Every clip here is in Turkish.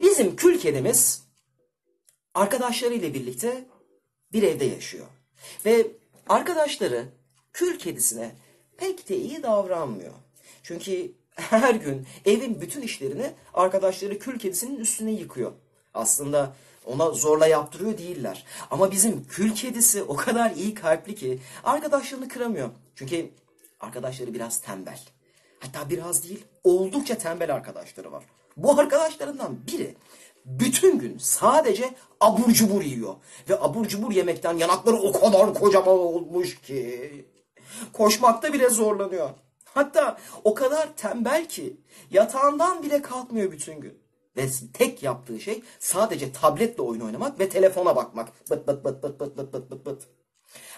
Bizim kül kedimiz arkadaşlarıyla birlikte bir evde yaşıyor. Ve arkadaşları kül kedisine pek de iyi davranmıyor. Çünkü her gün evin bütün işlerini arkadaşları kül kedisinin üstüne yıkıyor. Aslında ona zorla yaptırıyor değiller. Ama bizim kül kedisi o kadar iyi kalpli ki arkadaşlarını kıramıyor. Çünkü arkadaşları biraz tembel. Hatta biraz değil oldukça tembel arkadaşları var. Bu arkadaşlarından biri bütün gün sadece abur cubur yiyor. Ve abur cubur yemekten yanakları o kadar kocaman olmuş ki koşmakta bile zorlanıyor. Hatta o kadar tembel ki yatağından bile kalkmıyor bütün gün. Ve tek yaptığı şey sadece tabletle oyun oynamak ve telefona bakmak. Bıt bıt bıt bıt bıt bıt bıt bıt bıt.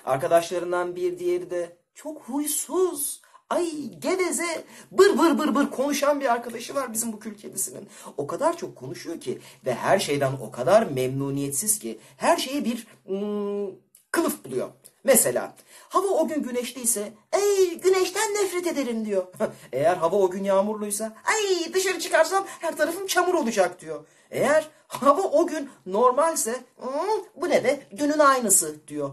Arkadaşlarından bir diğeri de çok huysuz. Ay geveze bır bır bır bır konuşan bir arkadaşı var bizim bu kül kedisinin. O kadar çok konuşuyor ki ve her şeyden o kadar memnuniyetsiz ki her şeye bir hmm, kılıf buluyor. Mesela hava o gün güneşliyse ey güneşten nefret ederim diyor. Eğer hava o gün yağmurluysa ay dışarı çıkarsam her tarafım çamur olacak diyor. Eğer hava o gün normalse "Hmm, bu ne be dünün aynısı diyor.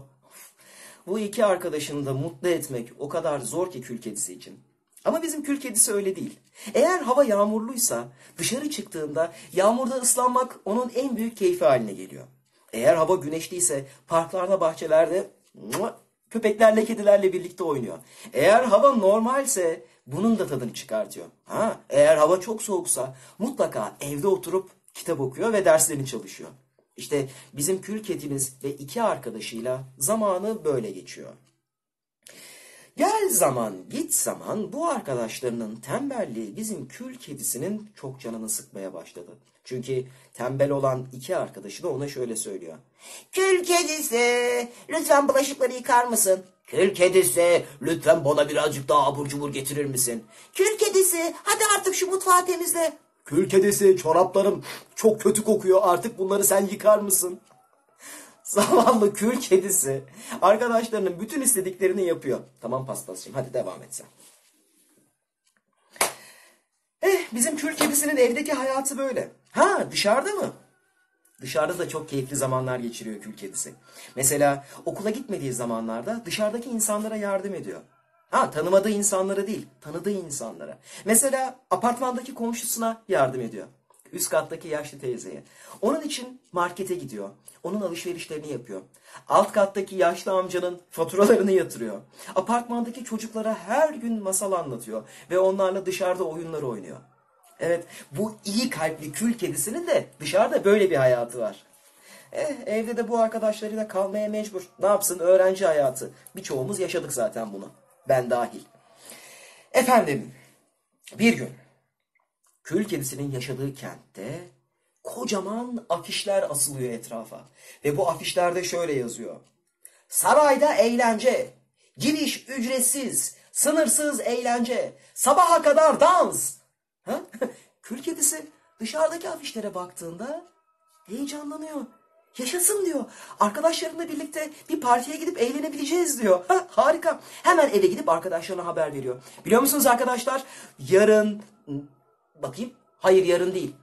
Bu iki arkadaşını da mutlu etmek o kadar zor ki kül kedisi için. Ama bizim kül kedisi öyle değil. Eğer hava yağmurluysa dışarı çıktığında yağmurda ıslanmak onun en büyük keyfi haline geliyor. Eğer hava güneşliyse parklarda bahçelerde köpeklerle kedilerle birlikte oynuyor. Eğer hava normalse bunun da tadını çıkartıyor. Ha, eğer hava çok soğuksa mutlaka evde oturup kitap okuyor ve derslerini çalışıyor. İşte bizim kül kedimiz ve iki arkadaşıyla zamanı böyle geçiyor. Gel zaman git zaman bu arkadaşlarının tembelliği bizim kül kedisinin çok canını sıkmaya başladı. Çünkü tembel olan iki arkadaşı da ona şöyle söylüyor. Kül kedisi lütfen bulaşıkları yıkar mısın? Kül kedisi lütfen bana birazcık daha abur cubur getirir misin? Kül kedisi hadi artık şu mutfağı temizle. Kül kedisi çoraplarım çok kötü kokuyor artık bunları sen yıkar mısın? Zavallı kül kedisi arkadaşlarının bütün istediklerini yapıyor. Tamam paspasçığım hadi devam et sen. Eh bizim kül kedisinin evdeki hayatı böyle. Ha dışarıda mı? Dışarıda da çok keyifli zamanlar geçiriyor kül kedisi. Mesela okula gitmediği zamanlarda dışarıdaki insanlara yardım ediyor. Ha tanımadığı insanlara değil, tanıdığı insanlara. Mesela apartmandaki komşusuna yardım ediyor. Üst kattaki yaşlı teyzeye. Onun için markete gidiyor. Onun alışverişlerini yapıyor. Alt kattaki yaşlı amcanın faturalarını yatırıyor. Apartmandaki çocuklara her gün masal anlatıyor. Ve onlarla dışarıda oyunlar oynuyor. Evet bu iyi kalpli kül kedisinin de dışarıda böyle bir hayatı var. Eh, evde de bu arkadaşlarıyla kalmaya mecbur. Ne yapsın öğrenci hayatı. Birçoğumuz yaşadık zaten bunu. Ben dahil. Efendim bir gün kül kedisinin yaşadığı kentte kocaman afişler asılıyor etrafa. Ve bu afişlerde şöyle yazıyor. Sarayda eğlence, giriş ücretsiz, sınırsız eğlence, sabaha kadar dans. Ha? Kül kedisi dışarıdaki afişlere baktığında heyecanlanıyor. Yaşasın diyor. Arkadaşlarımla birlikte bir partiye gidip eğlenebileceğiz diyor. Ha, harika. Hemen eve gidip arkadaşlarına haber veriyor. Biliyor musunuz arkadaşlar? Yarın bakayım. Hayır yarın değil.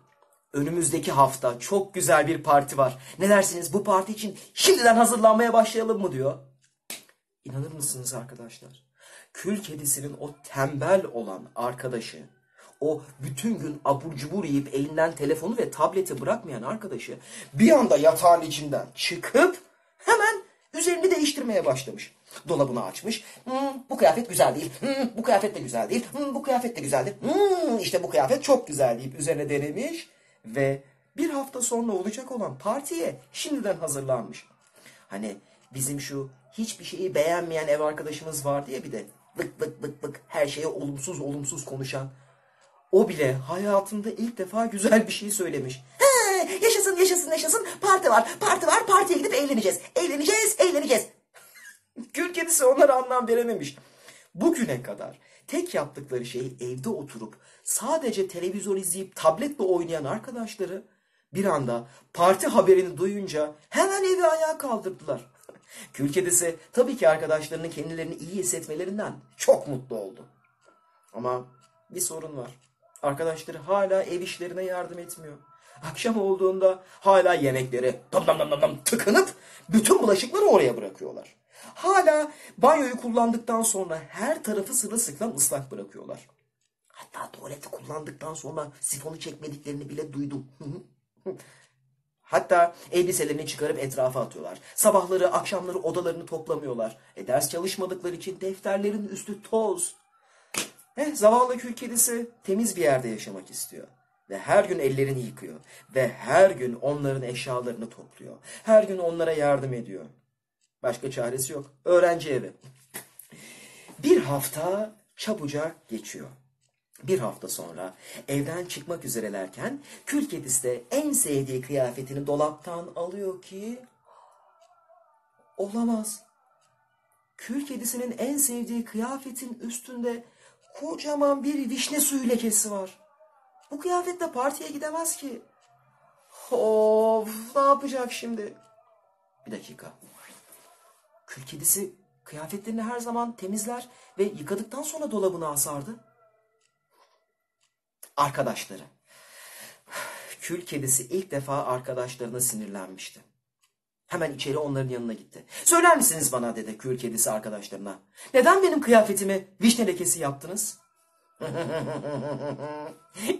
Önümüzdeki hafta çok güzel bir parti var. Ne dersiniz bu parti için şimdiden hazırlanmaya başlayalım mı diyor. İnanır mısınız arkadaşlar? Kül kedisinin o tembel olan arkadaşı, o bütün gün abur cubur yiyip elinden telefonu ve tableti bırakmayan arkadaşı bir anda yatağın içinden çıkıp hemen üzerini değiştirmeye başlamış. Dolabını açmış. Hmm, bu kıyafet güzel değil. Hmm, bu kıyafet de güzel değil. Hmm, bu kıyafet de güzel değil. Hmm, işte bu kıyafet çok güzel deyip üzerine denemiş ve bir hafta sonra olacak olan partiye şimdiden hazırlanmış. Hani bizim şu hiçbir şeyi beğenmeyen ev arkadaşımız vardı ya bir de bık bık bık bık her şeye olumsuz olumsuz konuşan. O bile hayatında ilk defa güzel bir şey söylemiş. He, yaşasın yaşasın yaşasın parti var parti var partiye gidip eğleneceğiz. Eğleneceğiz eğleneceğiz. Gül kedisi onlara anlam verememiş. Bugüne kadar tek yaptıkları şey evde oturup sadece televizyon izleyip tabletle oynayan arkadaşları bir anda parti haberini duyunca hemen evi ayağa kaldırdılar. Kül kedisi tabii ki arkadaşlarının kendilerini iyi hissetmelerinden çok mutlu oldu. Ama bir sorun var. Arkadaşları hala ev işlerine yardım etmiyor. Akşam olduğunda hala yemekleri dam dam dam dam tıkınıp bütün bulaşıkları oraya bırakıyorlar. Hala banyoyu kullandıktan sonra her tarafı sırılsıklam ıslak bırakıyorlar. Hatta tuvaleti kullandıktan sonra sifonu çekmediklerini bile duydum. Hatta elbiselerini çıkarıp etrafa atıyorlar. Sabahları, akşamları odalarını toplamıyorlar. E ders çalışmadıkları için defterlerin üstü toz. Eh, zavallı kül kedisi temiz bir yerde yaşamak istiyor. Ve her gün ellerini yıkıyor. Ve her gün onların eşyalarını topluyor. Her gün onlara yardım ediyor. Başka çaresi yok. Öğrenci evi. Bir hafta çabucak geçiyor. Bir hafta sonra evden çıkmak üzerelerken kül kedisi de en sevdiği kıyafetini dolaptan alıyor ki olamaz. Kül kedisinin en sevdiği kıyafetin üstünde kocaman bir vişne suyu lekesi var. Bu kıyafetle partiye gidemez ki. Of ne yapacak şimdi? Bir dakika. Kül kedisi kıyafetlerini her zaman temizler ve yıkadıktan sonra dolabına asardı. Arkadaşları. Kül kedisi ilk defa arkadaşlarına sinirlenmişti. Hemen içeri onların yanına gitti. Söyler misiniz bana dedi kül kedisi arkadaşlarına. Neden benim kıyafetimi vişne lekesi yaptınız?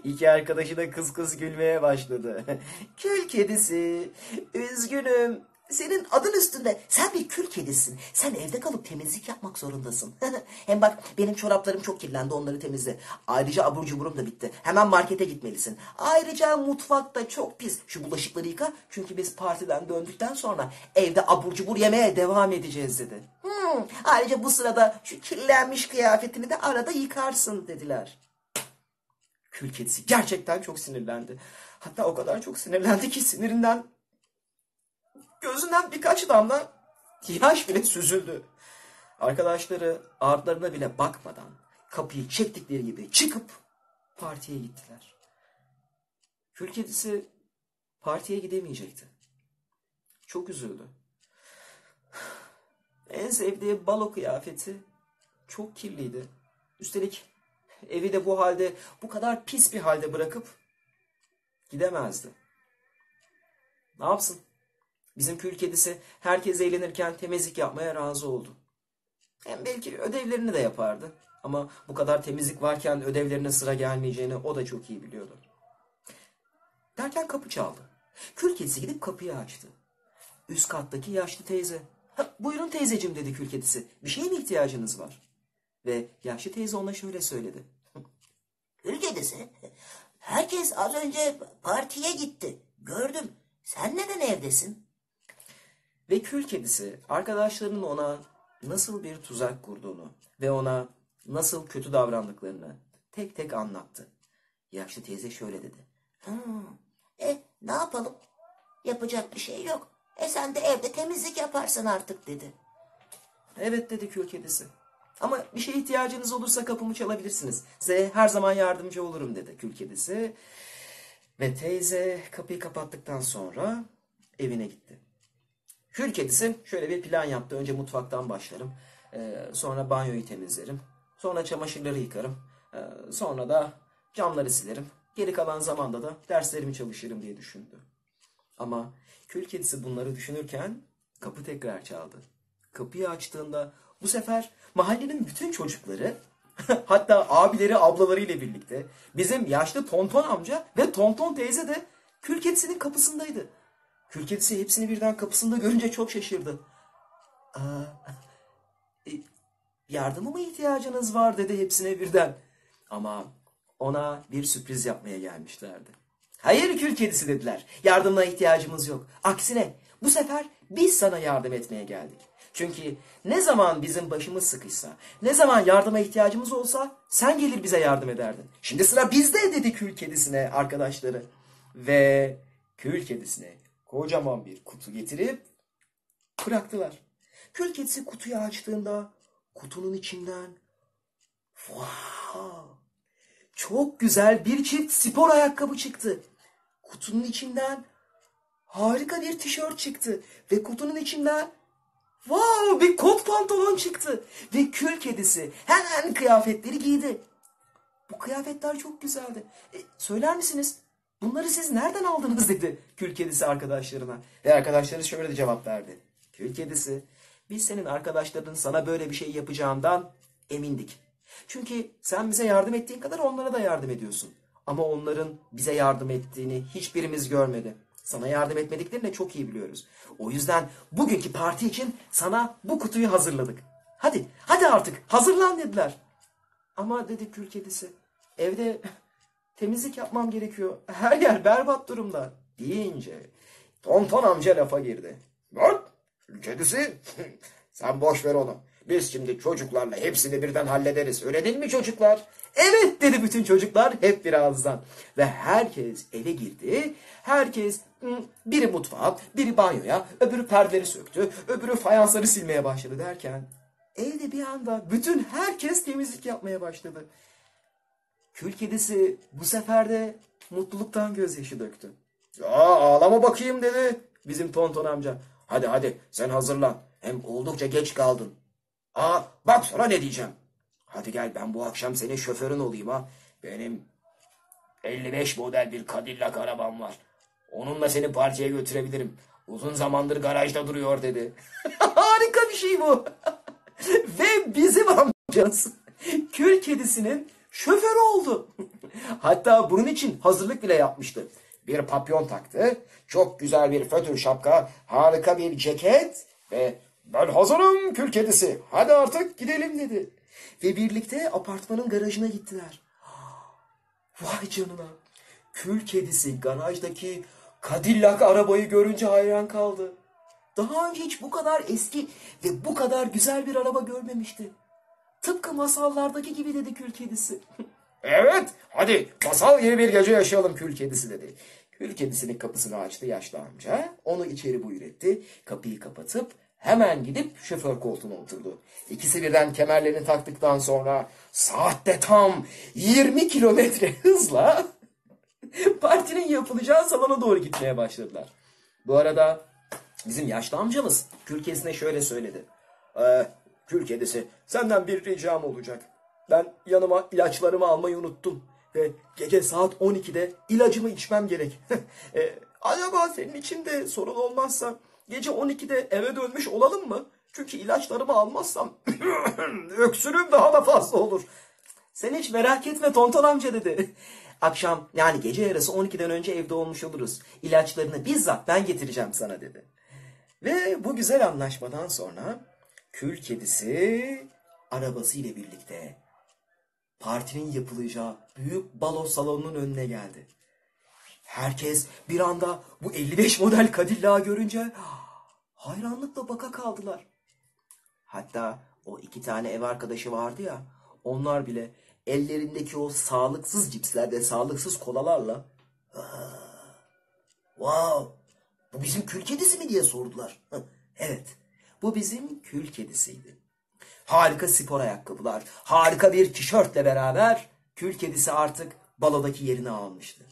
İki arkadaşı da kız kız gülmeye başladı. Kül kedisi, üzgünüm. Senin adın üstünde. Sen bir kül kedisin. Sen evde kalıp temizlik yapmak zorundasın. Hem bak benim çoraplarım çok kirlendi onları temizle. Ayrıca abur cuburum da bitti. Hemen markete gitmelisin. Ayrıca mutfakta çok pis. Şu bulaşıkları yıka. Çünkü biz partiden döndükten sonra evde abur cubur yemeye devam edeceğiz dedi. Hmm, ayrıca bu sırada şu kirlenmiş kıyafetini de arada yıkarsın dediler. Kül kedisi gerçekten çok sinirlendi. Hatta o kadar çok sinirlendi ki sinirinden gözünden birkaç damla yaş bile süzüldü. Arkadaşları ardlarına bile bakmadan kapıyı çektikleri gibi çıkıp partiye gittiler. Kül kedisi partiye gidemeyecekti. Çok üzüldü. En sevdiği balo kıyafeti çok kirliydi. Üstelik evi de bu halde, bu kadar pis bir halde bırakıp gidemezdi. Ne yapsın? Bizim kül kedisi herkes eğlenirken temizlik yapmaya razı oldu. Hem belki ödevlerini de yapardı. Ama bu kadar temizlik varken ödevlerine sıra gelmeyeceğini o da çok iyi biliyordu. Derken kapı çaldı. Kül kedisi gidip kapıyı açtı. Üst kattaki yaşlı teyze. Ha, buyurun teyzeciğim dedi kül kedisi. Bir şeye mi ihtiyacınız var? Ve yaşlı teyze ona şöyle söyledi. Kül kedisi. Herkes az önce partiye gitti. Gördüm. Sen neden evdesin? Ve kül kedisi arkadaşlarının ona nasıl bir tuzak kurduğunu ve ona nasıl kötü davrandıklarını tek tek anlattı. Yaşlı teyze şöyle dedi. Hmm. E ne yapalım? Yapacak bir şey yok. E sen de evde temizlik yaparsın artık dedi. Evet dedi kül kedisi. Ama bir şeye ihtiyacınız olursa kapımı çalabilirsiniz. Size her zaman yardımcı olurum dedi kül kedisi. Ve teyze kapıyı kapattıktan sonra evine gitti. Kül kedisi şöyle bir plan yaptı. Önce mutfaktan başlarım. Ee, sonra banyoyu temizlerim. Sonra çamaşırları yıkarım. Ee, sonra da camları silerim. Geri kalan zamanda da derslerimi çalışırım diye düşündü. Ama kül kedisi bunları düşünürken kapı tekrar çaldı. Kapıyı açtığında bu sefer mahallenin bütün çocukları hatta abileri ablaları ile birlikte bizim yaşlı tonton amca ve tonton teyze de kül kedisinin kapısındaydı. Kül hepsini birden kapısında görünce çok şaşırdı. Aa, e, yardıma mı ihtiyacınız var dedi hepsine birden. Ama ona bir sürpriz yapmaya gelmişlerdi. Hayır kül dediler. Yardımına ihtiyacımız yok. Aksine bu sefer biz sana yardım etmeye geldik. Çünkü ne zaman bizim başımız sıkışsa, ne zaman yardıma ihtiyacımız olsa sen gelir bize yardım ederdin. Şimdi sıra bizde dedi kül kedisine arkadaşları. Ve kül kedisine kocaman bir kutu getirip bıraktılar. Kül kedisi kutuyu açtığında kutunun içinden wow, çok güzel bir çift spor ayakkabı çıktı. Kutunun içinden harika bir tişört çıktı ve kutunun içinden wow bir kot pantolon çıktı ve kül kedisi hemen kıyafetleri giydi. Bu kıyafetler çok güzeldi. E, söyler misiniz? Bunları siz nereden aldınız dedi kül kedisi arkadaşlarına. Ve arkadaşları şöyle de cevap verdi. Kül kedisi biz senin arkadaşların sana böyle bir şey yapacağından emindik. Çünkü sen bize yardım ettiğin kadar onlara da yardım ediyorsun. Ama onların bize yardım ettiğini hiçbirimiz görmedi. Sana yardım etmediklerini de çok iyi biliyoruz. O yüzden bugünkü parti için sana bu kutuyu hazırladık. Hadi, hadi artık hazırlan dediler. Ama dedi kül kedisi, evde temizlik yapmam gerekiyor. Her yer berbat durumda. Deyince Tonton amca lafa girdi. Kül kedisi sen boş ver onu. Biz şimdi çocuklarla hepsini birden hallederiz. Öyle değil mi çocuklar? Evet dedi bütün çocuklar hep bir ağızdan. Ve herkes eve girdi. Herkes hı, biri mutfağa, biri banyoya, öbürü perdeleri söktü, öbürü fayansları silmeye başladı derken evde bir anda bütün herkes temizlik yapmaya başladı. Kül kedisi bu sefer de mutluluktan gözyaşı döktü. Ya ağlama bakayım dedi. Bizim tonton amca. Hadi hadi sen hazırlan. Hem oldukça geç kaldın. Aa bak sana ne diyeceğim. Hadi gel ben bu akşam senin şoförün olayım ha. Benim 55 model bir Cadillac arabam var. Onunla seni partiye götürebilirim. Uzun zamandır garajda duruyor dedi. Harika bir şey bu. Ve bizim amcamız kül kedisinin şoförü oldu. Hatta bunun için hazırlık bile yapmıştı. Bir papyon taktı. Çok güzel bir fötür şapka. Harika bir ceket. Ve ben hazırım kül kedisi. Hadi artık gidelim dedi. Ve birlikte apartmanın garajına gittiler. Vay canına. Kül kedisi garajdaki Cadillac arabayı görünce hayran kaldı. Daha önce hiç bu kadar eski ve bu kadar güzel bir araba görmemişti. Tıpkı masallardaki gibi dedi kül kedisi. Evet hadi masal gibi bir gece yaşayalım kül kedisi dedi. Kül kedisinin kapısını açtı yaşlı amca. Onu içeri buyur etti. Kapıyı kapatıp hemen gidip şoför koltuğuna oturdu. İkisi birden kemerlerini taktıktan sonra saatte tam 20 kilometre hızla partinin yapılacağı salona doğru gitmeye başladılar. Bu arada bizim yaşlı amcamız kül kedisine şöyle söyledi. Ee, kül kedisi senden bir ricam olacak. Ben yanıma ilaçlarımı almayı unuttum. Ve gece saat 12'de ilacımı içmem gerek. e, acaba senin için de sorun olmazsa gece 12'de eve dönmüş olalım mı? Çünkü ilaçlarımı almazsam öksürüğüm daha da fazla olur. Sen hiç merak etme Tonton amca dedi. Akşam yani gece yarısı 12'den önce evde olmuş oluruz. İlaçlarını bizzat ben getireceğim sana dedi. Ve bu güzel anlaşmadan sonra kül kedisi arabasıyla birlikte partinin yapılacağı büyük balo salonunun önüne geldi. Herkes bir anda bu 55 model Cadillac'ı görünce hayranlıkla baka kaldılar. Hatta o iki tane ev arkadaşı vardı ya, onlar bile ellerindeki o sağlıksız cipslerde, sağlıksız kolalarla Wow, bu bizim kül kedisi mi diye sordular. Evet, bu bizim kül kedisiydi. Harika spor ayakkabılar, harika bir tişörtle beraber kül kedisi artık balodaki yerini almıştı.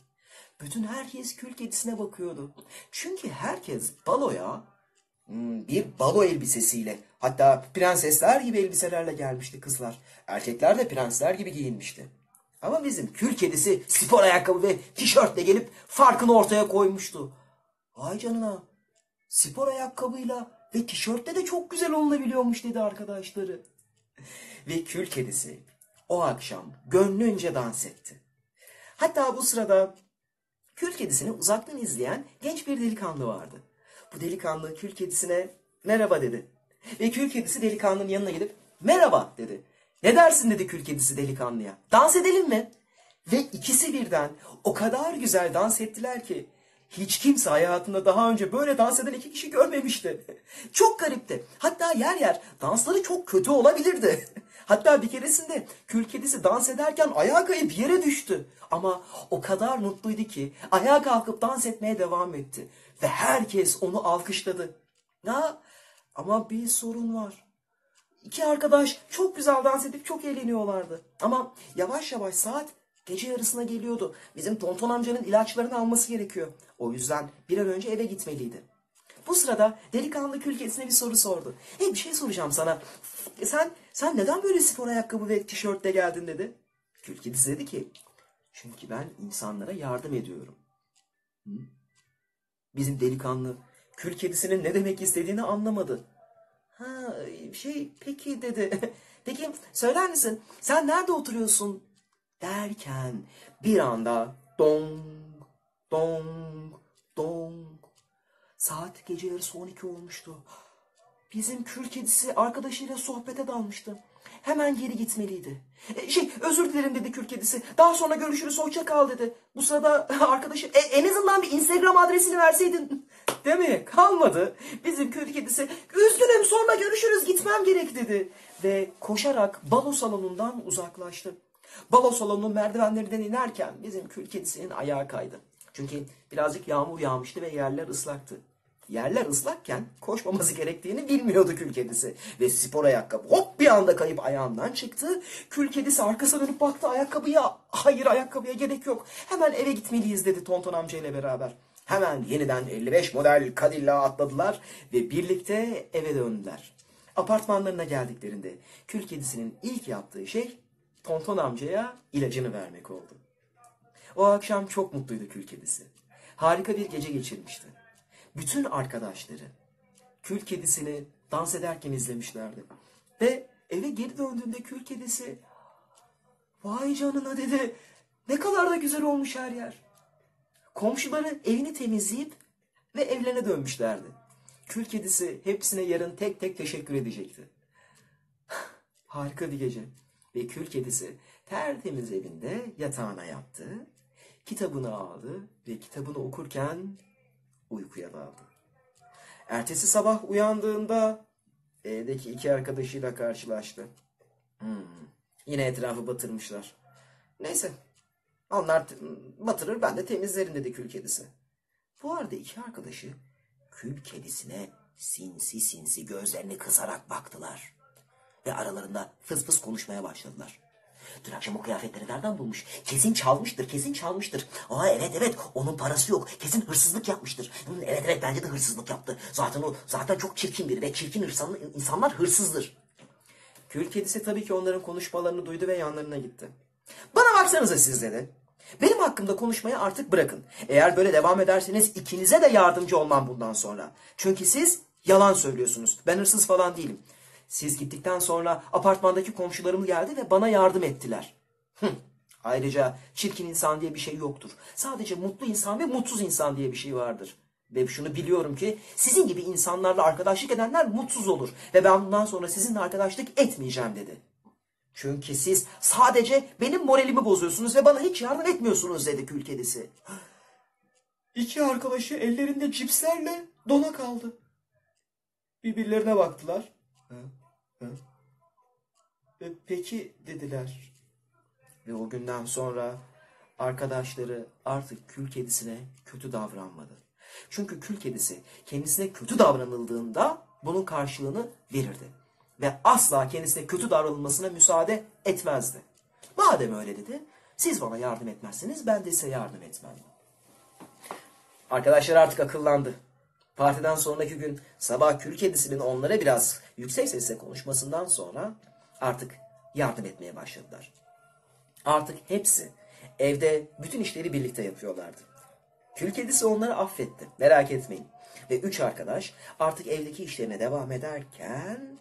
Bütün herkes kül kedisine bakıyordu. Çünkü herkes baloya hmm, bir balo elbisesiyle hatta prensesler gibi elbiselerle gelmişti kızlar. Erkekler de prensler gibi giyinmişti. Ama bizim kül kedisi spor ayakkabı ve tişörtle gelip farkını ortaya koymuştu. Vay canına spor ayakkabıyla ve tişörtle de çok güzel olunabiliyormuş dedi arkadaşları. Ve kül kedisi o akşam gönlünce dans etti. Hatta bu sırada kül kedisini uzaktan izleyen genç bir delikanlı vardı. Bu delikanlı kül kedisine merhaba dedi. Ve kül kedisi delikanlının yanına gidip merhaba dedi. Ne dersin dedi kül kedisi delikanlıya. Dans edelim mi? Ve ikisi birden o kadar güzel dans ettiler ki hiç kimse hayatında daha önce böyle dans eden iki kişi görmemişti. Çok garipti. Hatta yer yer dansları çok kötü olabilirdi. Hatta bir keresinde kül kedisi dans ederken ayağa kayıp yere düştü. Ama o kadar mutluydu ki ayağa kalkıp dans etmeye devam etti. Ve herkes onu alkışladı. Ha, ama bir sorun var. İki arkadaş çok güzel dans edip çok eğleniyorlardı. Ama yavaş yavaş saat gece yarısına geliyordu. Bizim Tonton amcanın ilaçlarını alması gerekiyor. O yüzden bir an önce eve gitmeliydi. Bu sırada delikanlı külkesine bir soru sordu. Hey bir şey soracağım sana. Sen sen neden böyle spor ayakkabı ve tişörtle geldin dedi. Külkedisi dedi ki çünkü ben insanlara yardım ediyorum. Bizim delikanlı kül kedisinin ne demek istediğini anlamadı. Ha şey peki dedi. Peki söyler misin sen nerede oturuyorsun? Derken bir anda dong dong dong saat gece yarısı 12 olmuştu. Bizim kül kedisi arkadaşıyla sohbete dalmıştı. Hemen geri gitmeliydi. E, şey özür dilerim dedi kül kedisi. Daha sonra görüşürüz hoşça kal dedi. Bu sırada arkadaşı "E, en azından bir Instagram adresini verseydin. Değil mi? Kalmadı. Bizim kül kedisi üzgünüm sonra görüşürüz gitmem gerek dedi. Ve koşarak balo salonundan uzaklaştı. Balo salonunun merdivenlerinden inerken bizim kül kedisinin ayağı kaydı. Çünkü birazcık yağmur yağmıştı ve yerler ıslaktı. Yerler ıslakken koşmaması gerektiğini bilmiyordu kül kedisi. Ve spor ayakkabı hop bir anda kayıp ayağından çıktı. Kül kedisi arkasına dönüp baktı ayakkabıya. Hayır ayakkabıya gerek yok. Hemen eve gitmeliyiz dedi Tonton amca ile beraber. Hemen yeniden 55 model Cadillac atladılar ve birlikte eve döndüler. Apartmanlarına geldiklerinde kül kedisinin ilk yaptığı şey Tonton amcaya ilacını vermek oldu. O akşam çok mutluydu kül kedisi. Harika bir gece geçirmişti. Bütün arkadaşları kül kedisini dans ederken izlemişlerdi. Ve eve geri döndüğünde kül kedisi vay canına dedi ne kadar da güzel olmuş her yer. Komşuları evini temizleyip ve evlerine dönmüşlerdi. Kül kedisi hepsine yarın tek tek teşekkür edecekti. Harika bir gece. Ve kül kedisi tertemiz evinde yatağına yattı. Kitabını aldı ve kitabını okurken uykuya daldı. Ertesi sabah uyandığında evdeki iki arkadaşıyla karşılaştı. Hmm, Yine etrafı batırmışlar. Neyse. Onlar batırır ben de temizlerim dedi kül kedisi. Bu arada iki arkadaşı kül kedisine sinsi sinsi gözlerini kısarak baktılar. Ve aralarında fıs fıs konuşmaya başladılar. Dün akşam o kıyafetleri nereden bulmuş? Kesin çalmıştır, kesin çalmıştır. Aa evet evet, onun parası yok. Kesin hırsızlık yapmıştır. Hmm, evet evet, bence de hırsızlık yaptı. Zaten o zaten çok çirkin biri ve çirkin insan, insanlar hırsızdır. Kül kedisi tabii ki onların konuşmalarını duydu ve yanlarına gitti. Bana baksanıza siz dedi. Benim hakkımda konuşmayı artık bırakın. Eğer böyle devam ederseniz ikinize de yardımcı olmam bundan sonra. Çünkü siz yalan söylüyorsunuz. Ben hırsız falan değilim. Siz gittikten sonra apartmandaki komşularım geldi ve bana yardım ettiler. Ayrıca çirkin insan diye bir şey yoktur. Sadece mutlu insan ve mutsuz insan diye bir şey vardır. Ve şunu biliyorum ki sizin gibi insanlarla arkadaşlık edenler mutsuz olur. Ve ben bundan sonra sizinle arkadaşlık etmeyeceğim dedi. Çünkü siz sadece benim moralimi bozuyorsunuz ve bana hiç yardım etmiyorsunuz dedi kül kedisi. İki arkadaşı ellerinde cipslerle dona kaldı. Birbirlerine baktılar. "Hı, hı." "E, Peki dediler. Ve o günden sonra arkadaşları artık kül kedisine kötü davranmadı. Çünkü kül kedisi kendisine kötü davranıldığında bunun karşılığını verirdi. Ve asla kendisine kötü davranılmasına müsaade etmezdi. Madem öyle dedi, siz bana yardım etmezseniz ben de size yardım etmem. Arkadaşlar artık akıllandı. Partiden sonraki gün sabah kül kedisinin onlara biraz yüksek sesle konuşmasından sonra artık yardım etmeye başladılar. Artık hepsi evde bütün işleri birlikte yapıyorlardı. Kül kedisi onları affetti. Merak etmeyin. Ve üç arkadaş artık evdeki işlerine devam ederken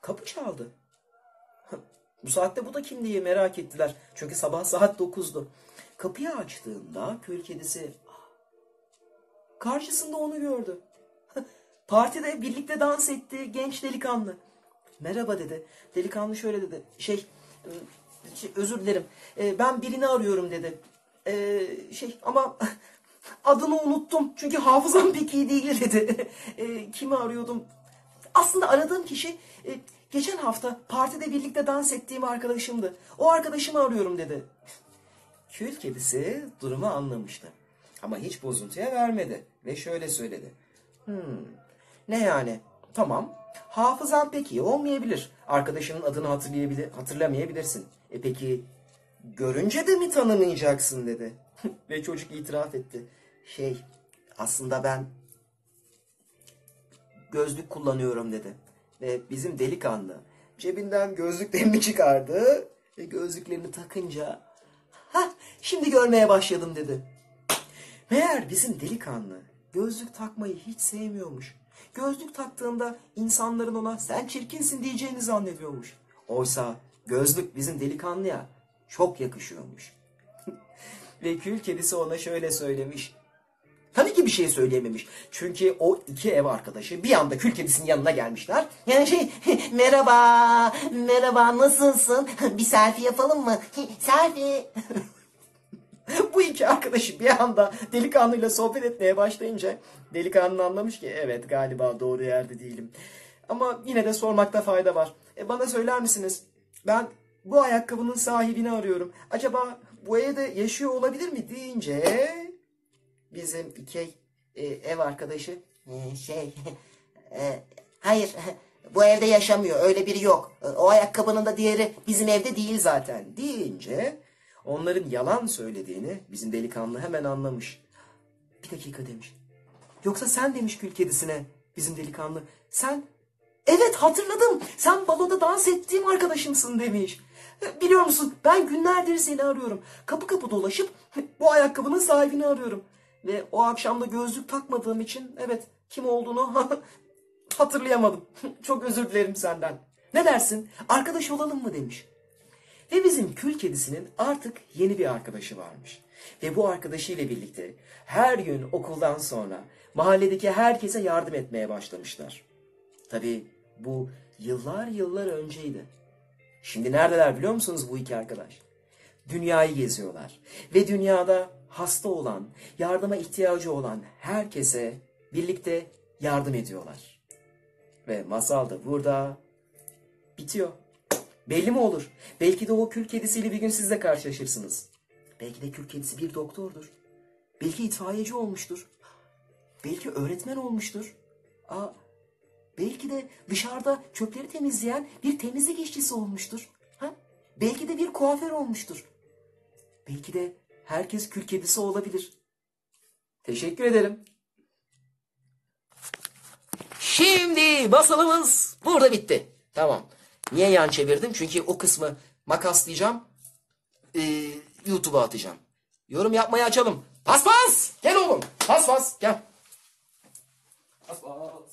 kapı çaldı. Bu saatte bu da kim diye merak ettiler. Çünkü sabah saat 9'du. Kapıyı açtığında kül kedisi karşısında onu gördü. Partide birlikte dans etti genç delikanlı. Merhaba dedi. Delikanlı şöyle dedi. Şey, şey, özür dilerim. Ee, ben birini arıyorum dedi. Ee, şey ama adını unuttum. Çünkü hafızam pek iyi değil dedi. Ee, kimi arıyordum? Aslında aradığım kişi e, geçen hafta partide birlikte dans ettiğim arkadaşımdı. O arkadaşımı arıyorum dedi. Kül kedisi durumu anlamıştı. Ama hiç bozuntuya vermedi. Ve şöyle söyledi. Hmm, ne yani? Tamam. Hafızan pek iyi olmayabilir. Arkadaşının adını hatırlayabilir, hatırlamayabilirsin. E peki görünce de mi tanımayacaksın dedi. Ve çocuk itiraf etti. Şey aslında ben gözlük kullanıyorum dedi. Ve bizim delikanlı cebinden gözlüklerini çıkardı ve gözlüklerini takınca ha şimdi görmeye başladım dedi. Meğer bizim delikanlı gözlük takmayı hiç sevmiyormuş. Gözlük taktığında insanların ona sen çirkinsin diyeceğini zannediyormuş. Oysa gözlük bizim delikanlıya çok yakışıyormuş. Ve kül kedisi ona şöyle söylemiş. Tabii ki bir şey söyleyememiş. Çünkü o iki ev arkadaşı bir anda kül kedisinin yanına gelmişler. Yani şey merhaba merhaba nasılsın? Bir selfie yapalım mı? selfie. Bu iki arkadaşı bir anda delikanlıyla sohbet etmeye başlayınca delikanlı anlamış ki evet galiba doğru yerde değilim. Ama yine de sormakta fayda var. E, bana söyler misiniz? Ben bu ayakkabının sahibini arıyorum. Acaba bu evde yaşıyor olabilir mi deyince bizim iki e, ev arkadaşı Ee, şey e, hayır bu evde yaşamıyor öyle biri yok. O ayakkabının da diğeri bizim evde değil zaten deyince onların yalan söylediğini bizim delikanlı hemen anlamış. Bir dakika demiş. Yoksa sen demiş kül kedisine bizim delikanlı. Sen evet hatırladım sen baloda dans ettiğim arkadaşımsın demiş. Biliyor musun ben günlerdir seni arıyorum. Kapı kapı dolaşıp bu ayakkabının sahibini arıyorum. Ve o akşam da gözlük takmadığım için evet kim olduğunu hatırlayamadım. Çok özür dilerim senden. Ne dersin arkadaş olalım mı demiş. Ve bizim kül kedisinin artık yeni bir arkadaşı varmış. Ve bu arkadaşıyla birlikte her gün okuldan sonra mahalledeki herkese yardım etmeye başlamışlar. Tabii bu yıllar yıllar önceydi. Şimdi neredeler biliyor musunuz bu iki arkadaş? Dünyayı geziyorlar. Ve dünyada hasta olan, yardıma ihtiyacı olan herkese birlikte yardım ediyorlar. Ve masal da burada bitiyor. Belli mi olur? Belki de o kül kedisiyle bir gün siz de karşılaşırsınız. Belki de kül kedisi bir doktordur. Belki itfaiyeci olmuştur. Belki öğretmen olmuştur. Aa, belki de dışarıda çöpleri temizleyen bir temizlik işçisi olmuştur. Ha? Belki de bir kuaför olmuştur. Belki de herkes kül kedisi olabilir. Teşekkür ederim. Şimdi masalımız burada bitti. Tamam. Niye yan çevirdim? Çünkü o kısmı makaslayacağım. Ee, YouTube'a atacağım. Yorum yapmayı açalım. Pas pas! Gel oğlum. Pas pas gel. Pas pas.